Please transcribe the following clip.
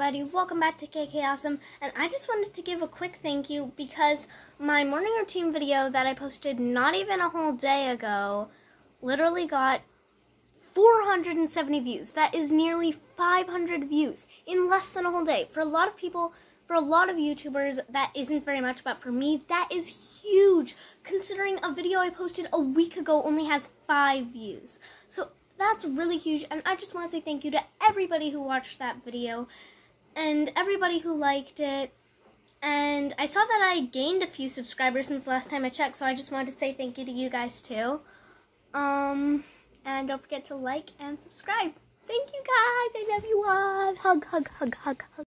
everybody? Welcome back to KK Awesome. And I just wanted to give a quick thank you because my morning routine video that I posted not even a whole day ago literally got 470 views. That is nearly 500 views in less than a whole day. For a lot of people, for a lot of YouTubers, that isn't very much, but for me, that is huge considering a video I posted a week ago only has five views. So that's really huge and I just want to say thank you to everybody who watched that video and everybody who liked it. And I saw that I gained a few subscribers since the last time I checked so I just wanted to say thank you to you guys too. Um and don't forget to like and subscribe. Thank you guys. I love you all. Hug hug hug hug hug